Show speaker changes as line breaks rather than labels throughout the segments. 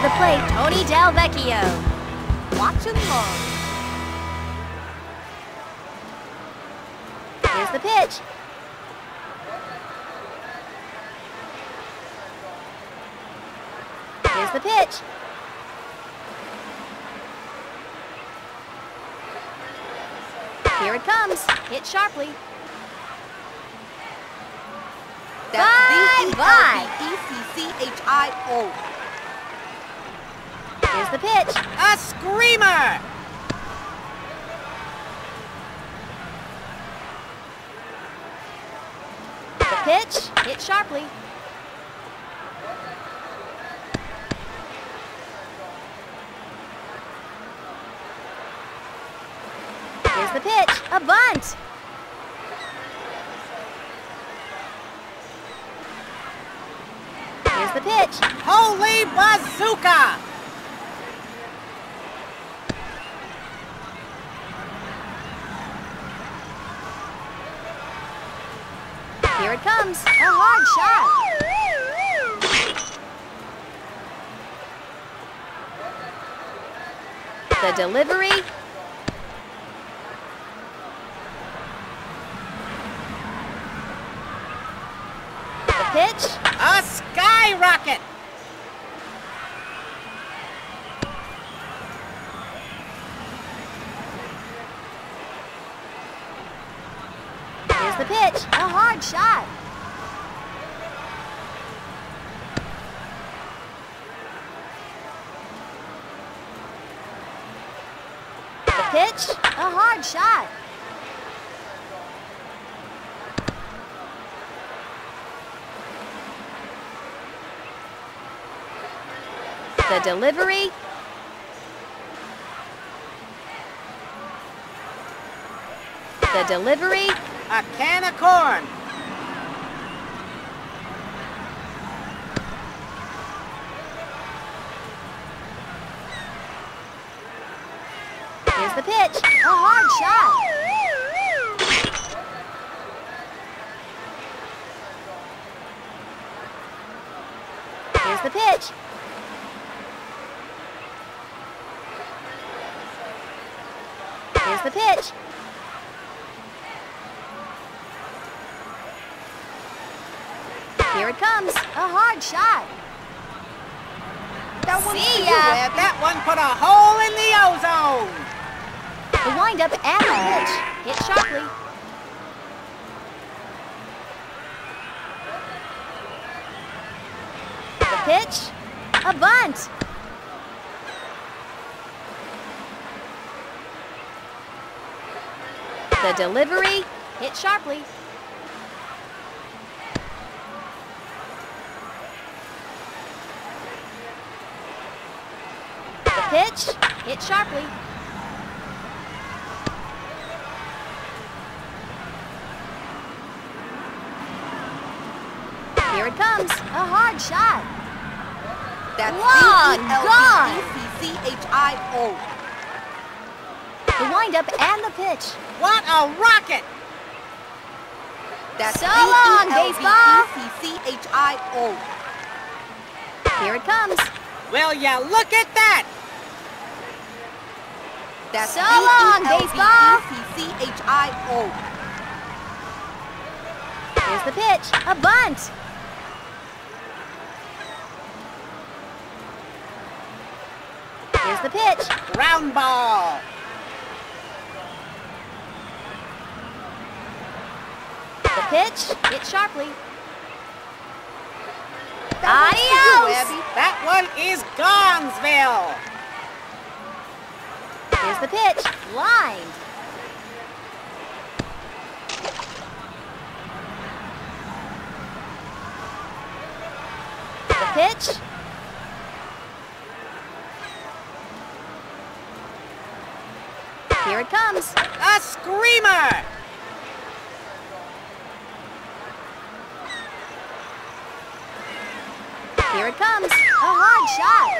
to the plate, Tony Delvecchio. Watch and learn. Here's the pitch. Here's the pitch. Here it comes. Hit sharply. Bye, bye.
B-E-C-C-H-I-O.
Here's the pitch.
A screamer!
The pitch. Hit sharply. Here's the pitch. A bunt. Here's the pitch.
Holy bazooka!
Here it comes. A hard shot. The delivery. The pitch.
A skyrocket!
Here's the pitch. Hard shot. The pitch. A hard shot. The delivery. The delivery.
A can of corn!
Here's the pitch. A hard shot. Here's the pitch. Here's the pitch. Here it comes. A hard shot.
That
See ya.
That one put a hole in the ozone!
The windup and the pitch. Hit sharply. The pitch. A bunt. The delivery. Hit sharply. The pitch. Hit sharply. Here it comes. A hard shot.
That's. B-E-L-V-E-C-H-I-O.
The windup and the pitch.
What a rocket! That's
So long, baseball. Here it comes.
Will ya look at that? That's
So long, baseball. Here's the pitch. A bunt. Here's the pitch.
Ground ball.
The pitch. Hit sharply.
That you,
Adios.
That one is Gonzville.
Here's the pitch. Lined. The pitch. Here it comes.
A screamer.
Here it comes. A hard shot.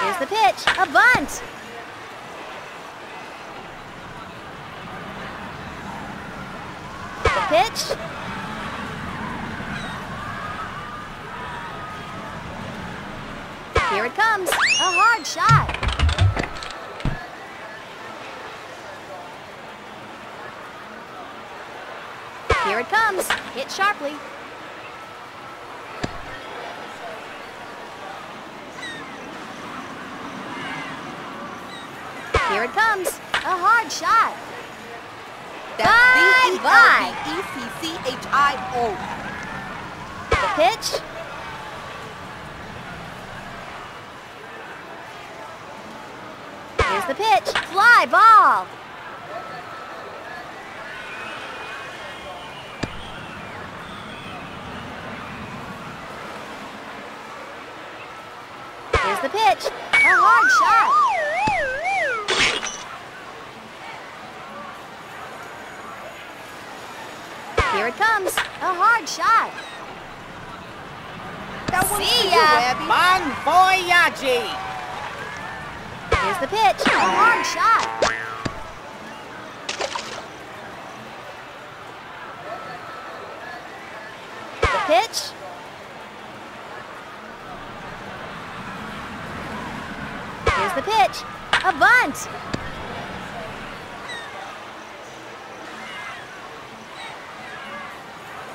Here's the pitch. A bunt. The pitch. Here it comes. A hard shot. Here it comes. Hit sharply. Here it comes. A hard shot. Bye, bye.
B-E-E-C-C-H-I-O.
The pitch. Here's the pitch. Fly ball. Here's the pitch. A hard shot. Here it comes. A hard shot.
That one's
See
you,
ya.
Abby.
Bon voyage.
Here's the pitch. A long shot. The pitch. Here's the pitch. A bunt.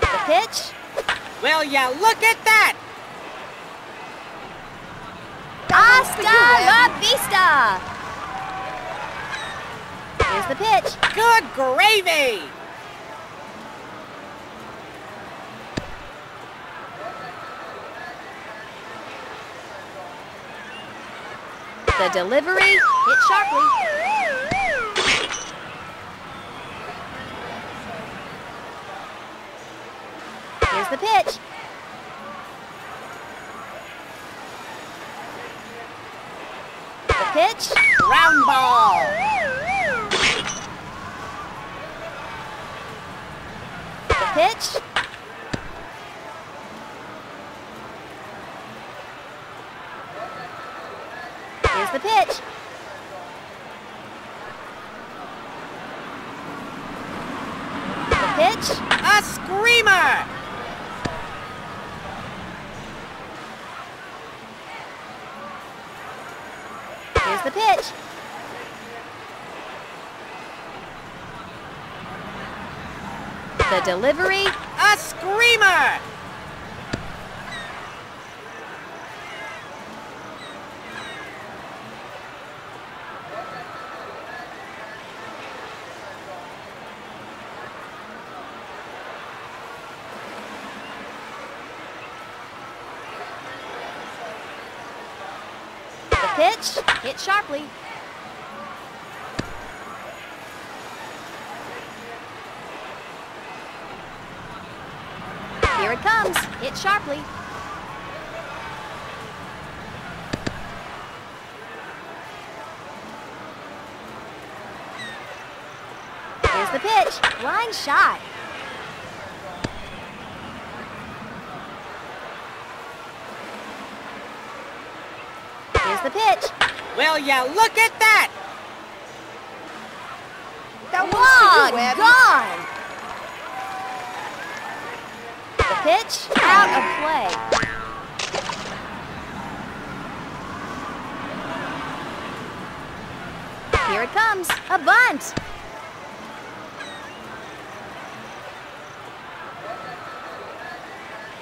The pitch.
Will ya look at that?
Hasta la vista. Here's the pitch.
Good gravy.
The delivery hit sharply. Here's the pitch. The pitch.
Round ball.
The pitch. Here's the pitch. The pitch.
A screamer.
Here's the pitch. The delivery.
A screamer.
Pitch. Hit sharply. Here it comes. Hit sharply. Here's the pitch. Line shot. Here's the pitch.
Will ya look at that?
That one's
One
for you, Abby.
gone. The pitch out of play. Here it comes, a bunt.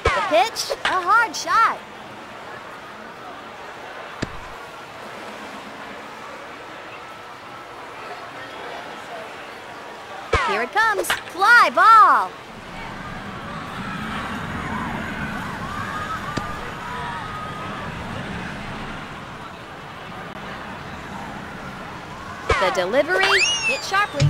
The pitch, a hard shot. Here it comes, fly ball. The delivery hit sharply.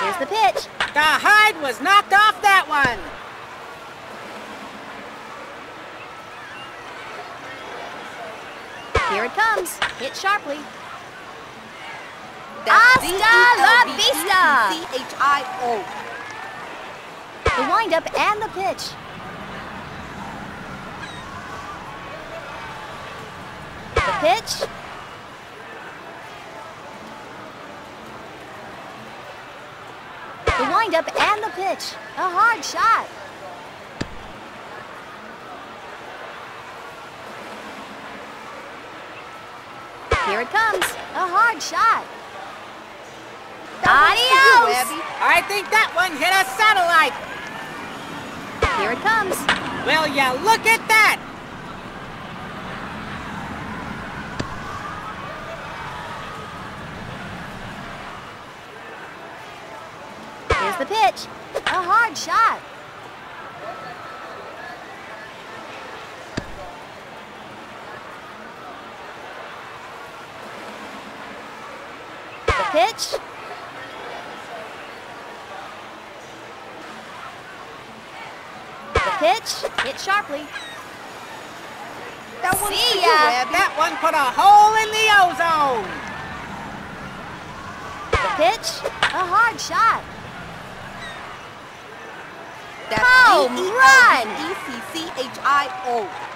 Here's the pitch.
The hide was knocked off that one.
Here it comes. Hit sharply.
That's
Hasta la vista.
B-E-E-C-C-H-I-O.
The windup and the pitch. The pitch. The windup and the pitch. A hard shot. Here it comes. A hard shot.
That one's you,
Adios.
I think that one hit a satellite.
Here it comes.
Will ya look at that?
Here's the pitch. A hard shot. Pitch. The pitch. Hit sharply.
That one's
See ya.
That one put a hole in the ozone.
The pitch. A hard shot.
That's
Home run.
E-C-C-H-I-O.